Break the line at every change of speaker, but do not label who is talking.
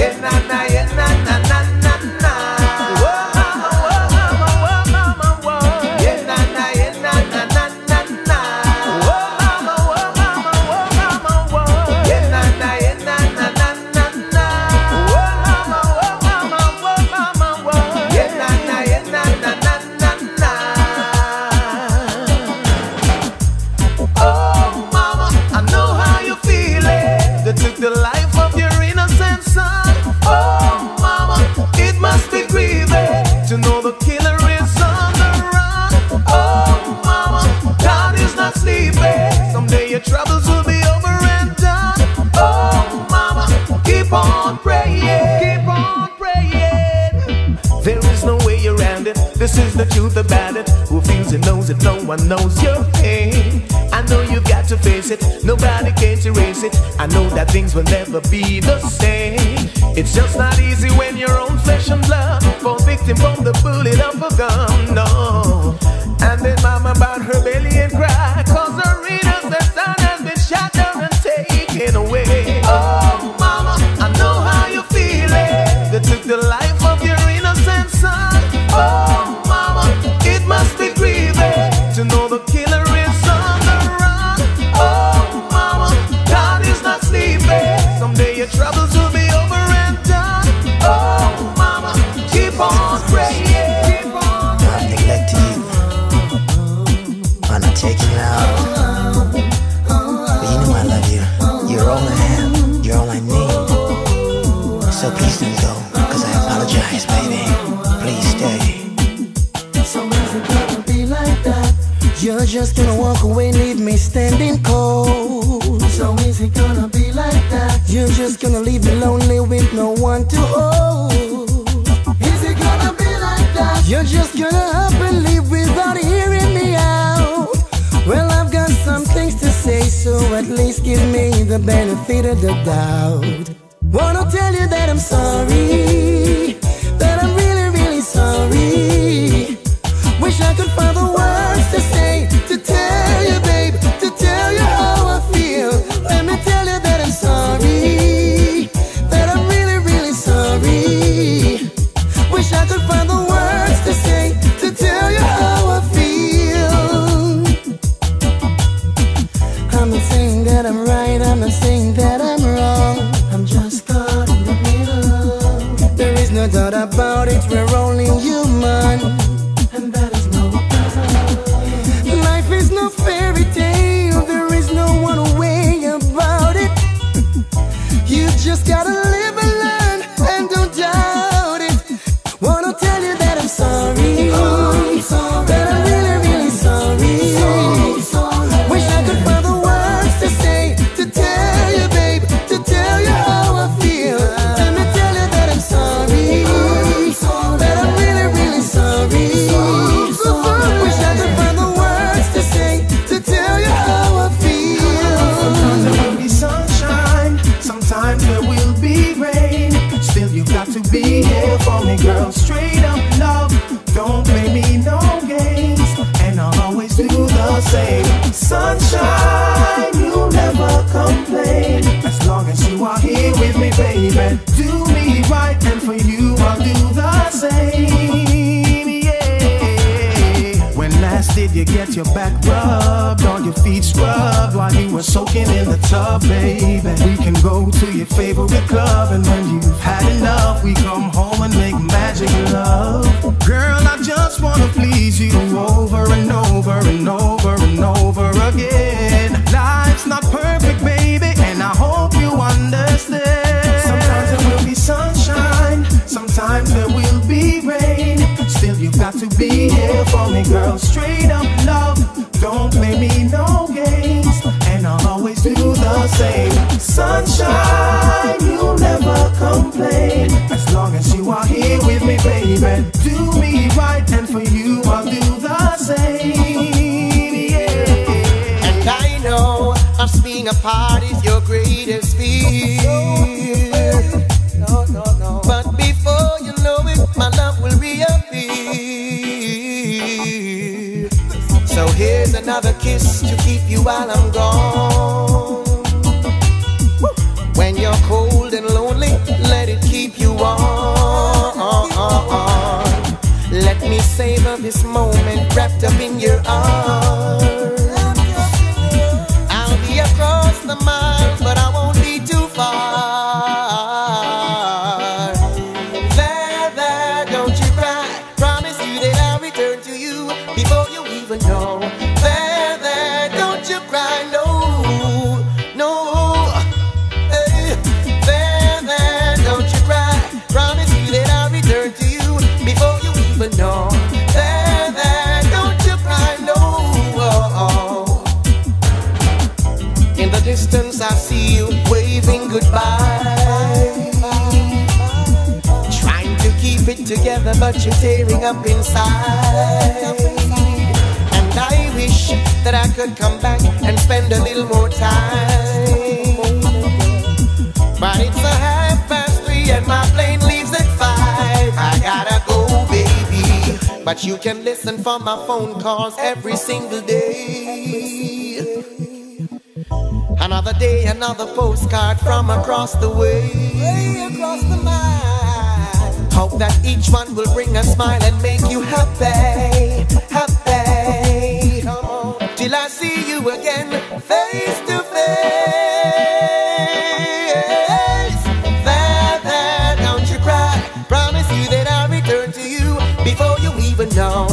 Yeah, na na, your troubles will be over and done. Oh, mama, keep on praying. Keep on praying. There is no way around it. This is the truth about it. Who feels it knows it. No one knows your pain. I know you've got to face it. Nobody can erase it. I know that things will never be the same. It's just not easy when your own flesh and blood fall victim from the bullet of a gun. No. And then mama about her belly feeling. They
standing. So is it gonna be like that? You're just gonna leave me lonely with no one to hold. Is it gonna be like that? You're just gonna up and leave without hearing me out. Well, I've got some things to say, so at least give me the benefit of the doubt. Wanna tell you that I'm sorry, that I'm really, really sorry. Wish I could find the words to say, to tell about it, we're only human.
Do me right, and for you, I'll do the same. Yeah. When last did you get your back rubbed, all your feet scrubbed while you were soaking in the tub, baby? We can go to your favorite club, and when you've had enough, we come home and make magic love. Girl, I just wanna me, girl. Straight up love, don't play me no games. And I'll always do the same. Sunshine, you'll never complain. As long as you are here with me, baby. Do
So here's another kiss to keep you while I'm gone. When you're cold and lonely, let it keep
you warm. Let me savor this moment wrapped up in your arms. I'll be across the mile. Tearing up inside. And I wish that I could come back and spend a little more time. But it's a half past three and my plane leaves at five. I gotta go, baby. But you can listen for my phone calls every single day. Another day, another postcard from across the way. Way across the mile. Hope that each one will bring a smile and make you happy, happy. Come on, till I see you again, face to face. Father, don't you cry. Promise you that I'll return to you before you even know.